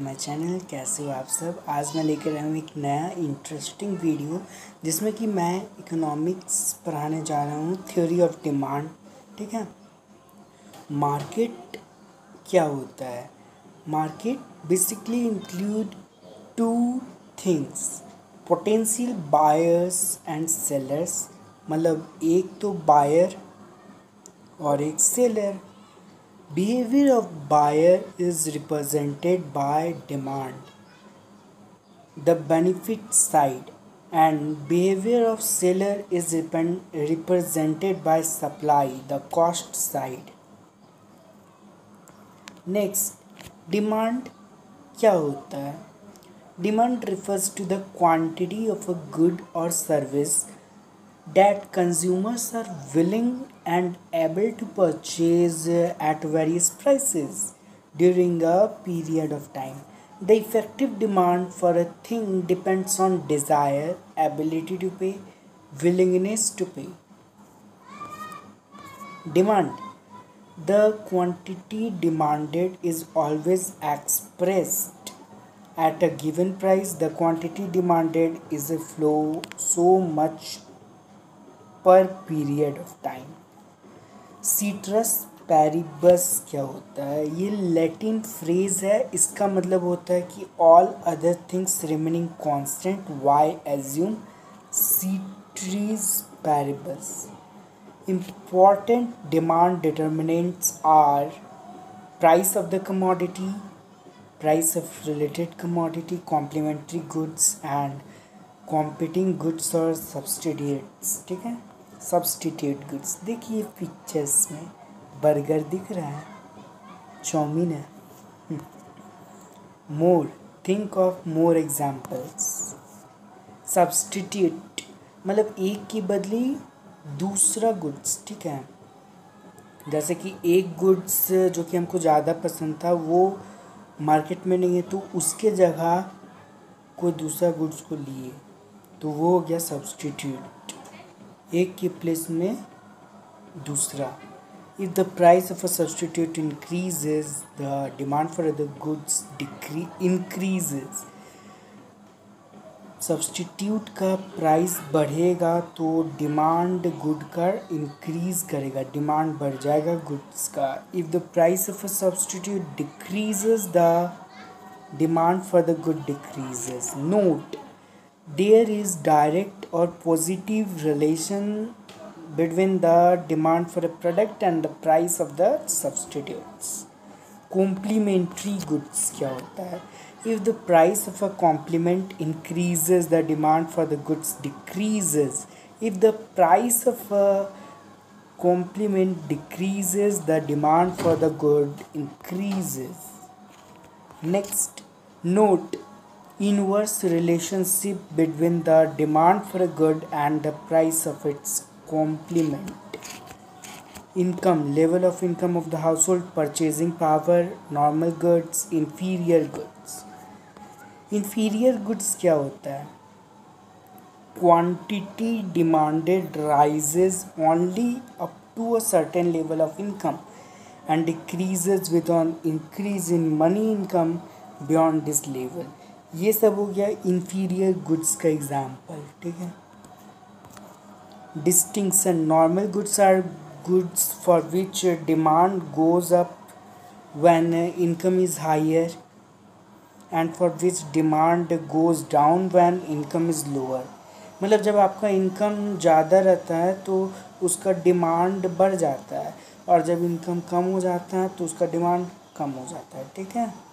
My channel, कैसे हो आप सब? आज मैं लेकर आया हूँ एक नया इंटरेस्टिंग वीडियो जिसमें कि मैं इकोनॉमिक्स पढ़ाने जा रहा हूँ थ्योरी ऑफ़ डिमांड ठीक है? मार्केट क्या होता है? Market basically include two things potential buyers and sellers मतलब एक तो बायर और एक seller Behavior of buyer is represented by demand, the benefit side, and behavior of seller is represented by supply, the cost side. Next, demand क्या होता है Demand refers to the quantity of a good or service that consumers are willing and able to purchase at various prices during a period of time. The effective demand for a thing depends on desire, ability to pay, willingness to pay. Demand The quantity demanded is always expressed at a given price. The quantity demanded is a flow so much per period of time. Ceteris paribus क्या होता है? ये Latin phrase है। इसका मतलब होता है कि all other things remaining constant why assume ceteris paribus important demand determinants are price of the commodity price of related commodity complementary goods and competing goods और सब्सिडियट्स ठीक है? सब्सटीट्यूट गुड्स देखिए पिक्चर्स में बर्गर दिख रहा है chow mein है। More think of more examples substitute मतलब एक की बदली दूसरा गुड्स ठीक है? जैसे कि एक गुड्स जो कि हमको ज़्यादा पसंद था, वो मार्केट में नहीं है तो उसके जगह कोई दूसरा गुड्स को लिए तो वो हो गया सब्सटीट्यूट एक की प्लेस में दूसरा। If the price of a substitute increases the demand for other goods decree increases substitute का प्राइस बढ़ेगा तो डिमांड गुड का इंक्रीज करेगा। डिमांड बढ़ जाएगा गुड्स का। If the price of a substitute decreases the demand for the good decreases note there is direct or positive relation between the demand for a product and the price of the substitutes complementary goods क्या होता है if the price of a complement increases the demand for the goods decreases if the price of a complement decreases the demand for the good increases next note inverse relationship between the demand for a good and the price of its complement income level of income of the household purchasing power normal goods inferior goods inferior goods क्या होता है quantity demanded rises only up to a certain level of income and decreases with an increase in money income beyond this level ये सब हो गया inferior goods का example ठीक है? Distinction normal goods are goods for which demand goes up when income is higher and for which demand goes down when income is lower मतलब जब आपका इनकम ज़्यादा रहता है तो उसका डिमांड बढ़ जाता है और जब इनकम कम हो जाता है तो उसका डिमांड कम हो जाता है, ठीक है?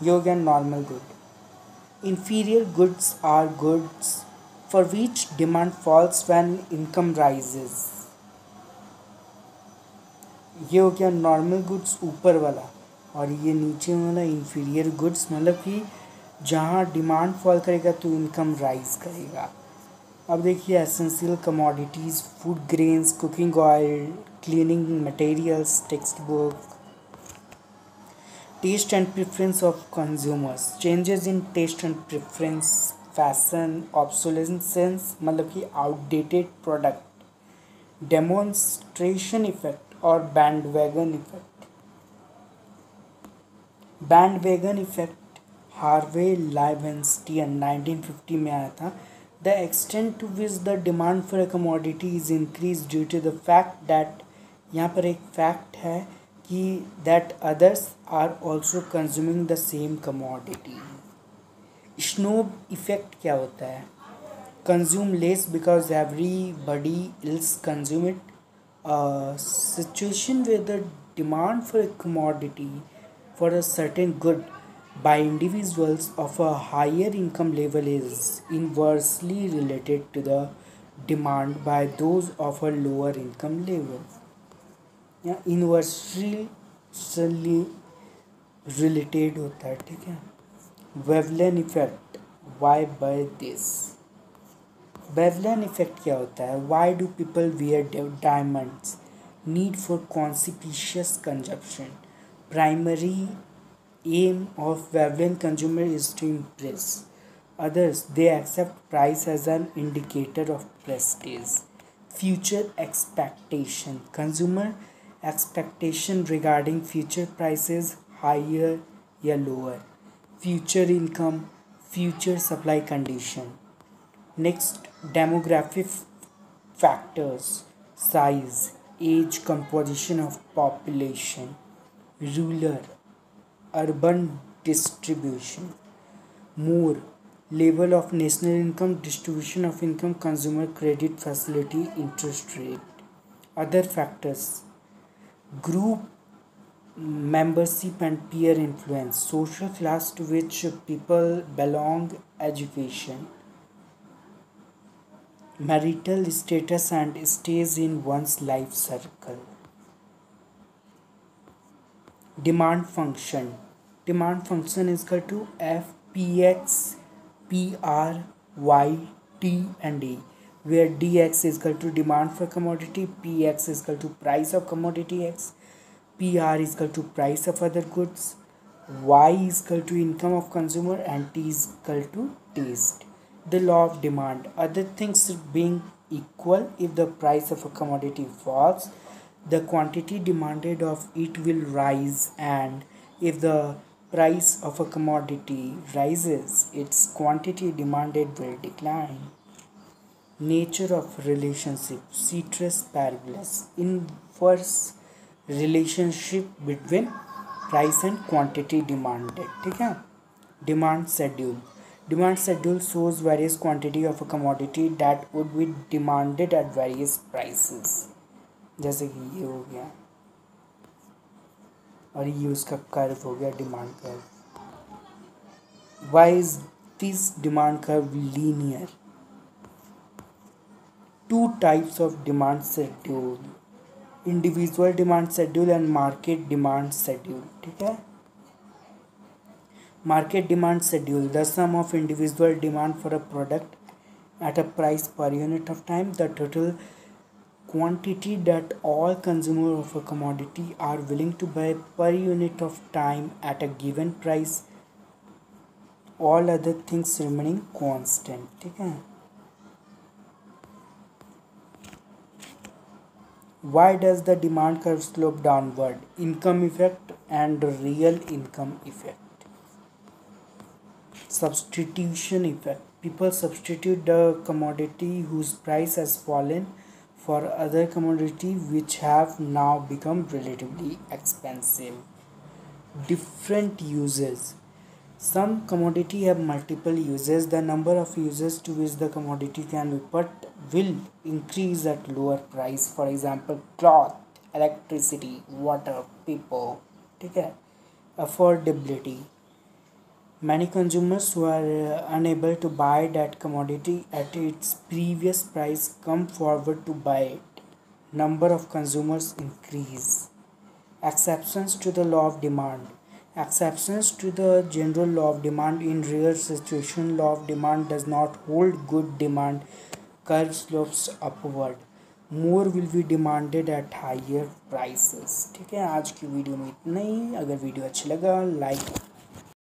Yoga and normal good. Inferior goods are goods for which demand falls when income rises. ये हो गया नॉर्मल गुड्स ऊपर वाला और ये नीचे वाला इंफीरियर गुड्स मतलब कि जहाँ डिमांड फॉल करेगा तो इनकम राइज करेगा अब देखिए essential commodities food grains cooking oil cleaning materials textbook taste and preference of consumers changes in taste and preference fashion obsolescence मतलब कि outdated product demonstration effect और bandwagon effect bandwagon effect Harvey Leibenstein 1950 में आया था the extent to which the demand for a commodity is increase due to the fact that यहाँ पर एक fact है कि that others are also consuming the same commodity snob effect क्या होता है consume less because everybody ills consume it situation with the demand for a commodity for a certain good by individuals of a higher income level is inversely related to the demand by those of a lower income level या inversely related होता है, ठीक है? Veblen effect why buy this Veblen effect क्या होता है? Why do people wear diamonds need for conspicuous consumption primary aim of Veblen consumer is to impress others they accept price as an indicator of prestige future expectation consumer expectation regarding future prices higher या lower. Future income, future supply condition. Next, demographic factors. Size, age composition of population, rural, urban distribution more level of national income distribution of income consumer credit facility interest rate other factors group membership and peer influence social class to which people belong education marital status and stays in one's life circle. Demand function. Demand function is equal to f p x p r y t and a where dx is equal to demand for commodity px is equal to price of commodity x pr is equal to price of other goods y is equal to income of consumer and t is equal to taste. The law of demand. Other things being equal if the price of a commodity falls the quantity demanded of it will rise and if the price of a commodity rises its quantity demanded will decline nature of relationship ceteris parabolas inverse relationship between price and quantity demanded ठीक है? Demand schedule demand schedule shows various quantity of a commodity that would be demanded at various prices जैसे कि ये हो गया। और ये उसका कर्व हो गया demand curve why is this demand curve linear two types of demand schedule individual demand schedule and market demand schedule ठीक है market demand schedule the some of individual demand for a product at a price per unit of time the total quantity that all consumer of a commodity are willing to buy per unit of time at a given price all other things remaining constant ठीक है Why does the demand curve slope downward? Income effect and real income effect. Substitution effect. People substitute the commodity whose price has fallen for other commodity which have now become relatively expensive. Different uses some commodity have multiple uses the number of uses to which the commodity can be put will increase at lower price for example cloth electricity water paper ठीक है affordability Many consumers who are uh, unable to buy that commodity at its previous price come forward to buy it. Number of consumers increase. Exceptions to the law of demand. Exceptions to the general law of demand in rare situation law of demand does not hold good demand curve slopes upward. More will be demanded at higher prices ठीक है आज की video में इतना ही अगर video अच्छा लगा like